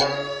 Thank you.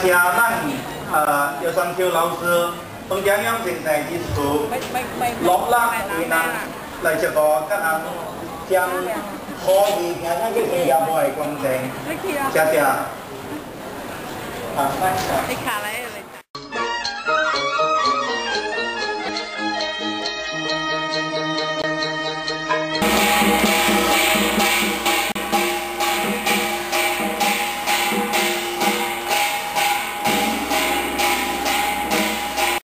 啊，谢谢咱呃叶双秋老师、彭江阳先生之处，落啦为难来这个跟咱将可以听咱嘅新加坡嘅工程，谢谢。啊，你卡嚟。